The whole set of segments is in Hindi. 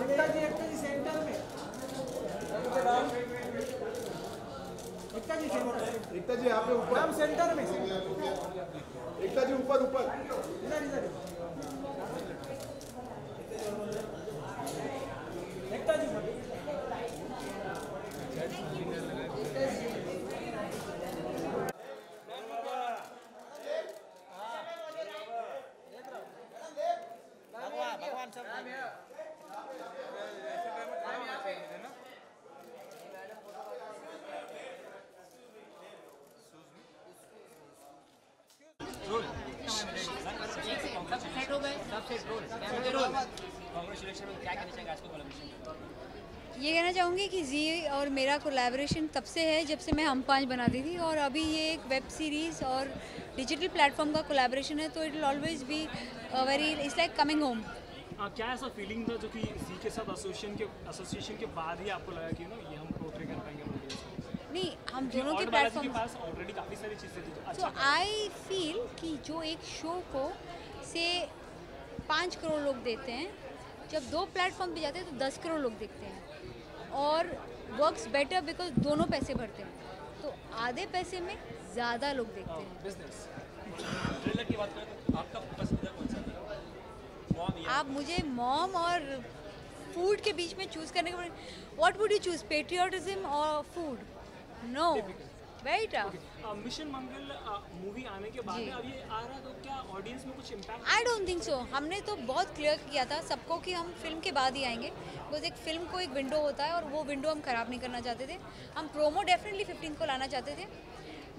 एकता जी सेंटर में। एकता जी ऊपर। सेंटर में। एकता जी ऊपर ऊपर। ये कहना चाहूँगी कि जी और मेरा कोलैबोरेशन तब से है जब से मैं हम पाँच बनाती थी और अभी ये एक वेब सीरीज़ और डिजिटल प्लेटफॉर्म का कोलैबोरेशन है तो it will always be very it's like coming home क्या ऐसा फीलिंग था जो कि जी के साथ एसोसिएशन के एसोसिएशन के बाद ही आपको लगा कि नो ये हम पोर्ट्रे कर पाएँगे नहीं हम दोनों के प्लेटफॉर्म पास ऑलरेडी काफ़ी सारी चीज़ें थी तो अच्छा आई फील कि जो एक शो को से पाँच करोड़ लोग देते हैं जब दो प्लेटफॉर्म पे जाते हैं तो दस करोड़ लोग देखते हैं। और वर्क्स बेटर बिकॉज़ दोनों पैसे भरते हैं। तो आधे पैसे में ज़्यादा लोग देखते हैं। बिज़नेस ट्रेलर की बात करें तो आपका पसंदीदा कौन सा था? आप मुझे मॉम और फ़ूड के बीच में चूज़ करने का what would you choose patriotism और food no very tough mission Mangal movie आने के बाद अब ये आ रहा तो क्या ऑडियंस में कुछ impact I don't think so हमने तो बहुत क्लियर किया था सबको कि हम फ़िल्म के बाद ही आएँगे। बिकॉज़ एक फ़िल्म को एक विंडो होता है और वो विंडो हम ख़राब नहीं करना चाहते थे। हम प्रोमो डेफिनेटली फिफ्टीन को लाना चाहते थे।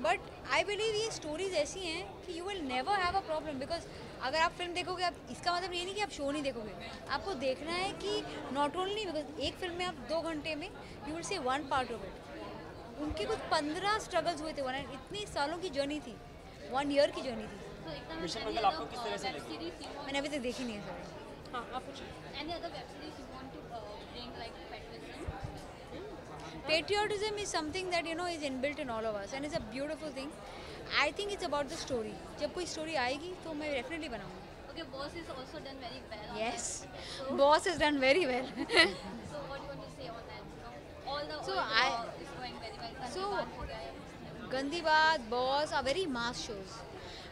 बट आई बिलीव ये स्टोरीज ऐसी हैं कि you will never have a problem because अगर आप फ़िल्म देखोगे आप इसका मतलब ये नहीं कि आप शो नहीं देखोगे। आपको देखना है कि नॉट ओनली बिकॉज़ एक फ़िल्म में आप दो घंटे में you will see one part of it उनके कुछ पंद्रह स्ट्रगल्स हुए थे इतने सालों की जर्नी थी वन ईयर की जर्नी थी। मैंने अभी तक देखी नहीं है patriotism is something that you know is in built in all over and is a beautiful thing I think it's about the story जब कोई स्टोरी आएगी तो मैं डेफिनेटली बनाऊँगी। Yes Boss is done very well so I so Gandi Baat Boss are very mass shows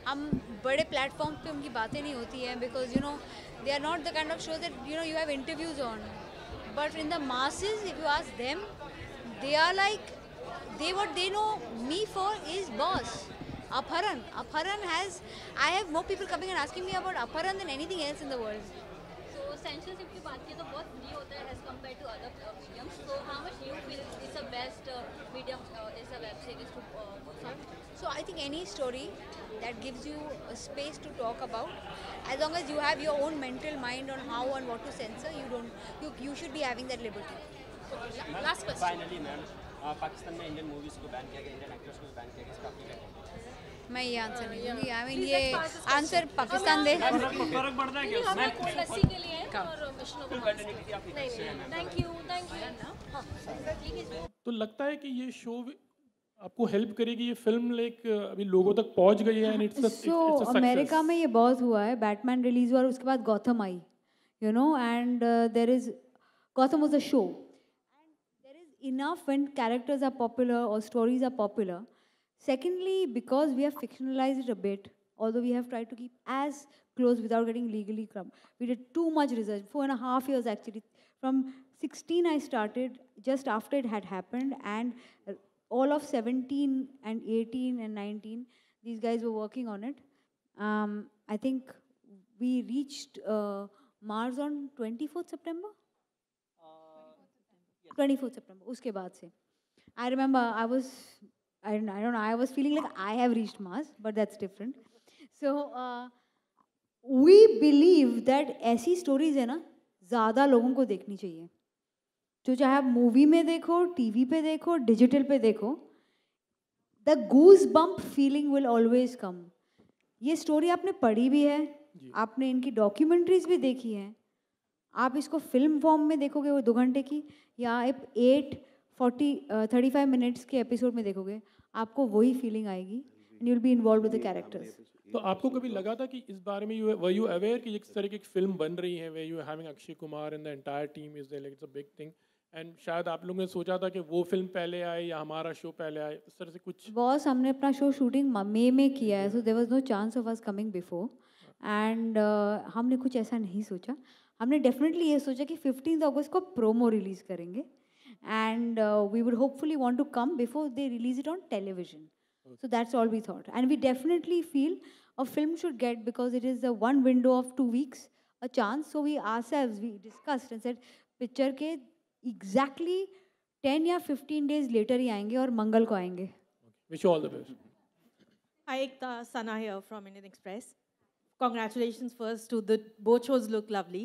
हम बड़े प्लेटफॉर्म पे उनकी बातें नहीं होती हैं because you know they are not the kind of show that you know you have interviews on but in the masses if you ask them they are like they what they know me for is Boss Apharan Apharan has I have more people coming and asking me about Apharan than anything else in the world So censorship की बात की तो बहुत free होता है as compared to other uh, mediums. So how much you feel is the best uh, medium uh, is a web series to uh? So I think any story that gives you a space to talk about, as long as you have your own mental mind on how and what to censor, you don't you, you should be having that liberty. Last question. Finally ma'am Pakistan में इंडियन मूवीज़ को बैन किया गया इंडियन एक्टर्स को बैन किया गया इसका आपकी मैं ये आंसर नहीं दूँगी आई मीन ये आंसर पाकिस्तान दे फ़र्क पड़ता है क्या एक लस्सी के लिए हैं और तो लगता है कि ये शो आपको हेल्प करेगी ये फ़िल्म लाइक अभी लोगों तक पहुँच गई है एंड इट्स सो अमेरिका में ये बहुत हुआ है बैटमैन रिलीज़ हुआ और उसके बाद Gautham I you know and there is Gautham was a show there is enough when characters are popular or stories are popular. Secondly, because we have fictionalized it a bit, although we have tried to keep as close without getting legally crumb. We did too much research, four and a half years actually. From 16 I started, just after it had happened, and all of 17 and 18 and 19, these guys were working on it. Um, I think we reached uh, Mars on 24th September? Uh, 24th September, uske baad se. I remember I was, I don't, I don't know, I was feeling like I have reached Mars, but that's different. Uh, we believe that ऐसी स्टोरीज है ना ज़्यादा लोगों को देखनी चाहिए। जो चाहे आप मूवी में देखो टीवी पे देखो डिजिटल पे देखो the goose bump feeling will always come ये स्टोरी आपने पढ़ी भी है आपने इनकी डॉक्यूमेंट्रीज भी देखी हैं। आप इसको फ़िल्म फॉर्म में देखोगे वो दो घंटे की या आप eight forty thirty five minutes के एपिसोड में देखोगे आपको वही फीलिंग आएगी and you will be involve with the characters तो आपको कभी लगा था कि इस बारे में यू वर यू अवेयर कि इस तरह की एक फ़िल्म बन रही है way you having Akshay Kumar and the entire team is like it's a big thing and शायद आप लोगों ने सोचा था कि वो फ़िल्म पहले आए या हमारा शो पहले आए इस तरह से कुछ बॉस हमने अपना शो शूटिंग मई में किया है so there was no chance of us coming before and हमने कुछ ऐसा नहीं सोचा। हमने डेफिनेटली ये सोचा कि फिफ्टीन अगस्त को प्रोमो रिलीज़ करेंगे। And we would hopefully want to come before they release it on television so that's all we thought and we definitely feel a film should get because it is a one window of two weeks a chance so we ourselves we discussed and said picture के exactly 10 या 15 days later ही आएंगे और मंगल को आएंगे wish all the best Hi, Ekta Sana here from Indian Express. Congratulations first to the both shows look lovely.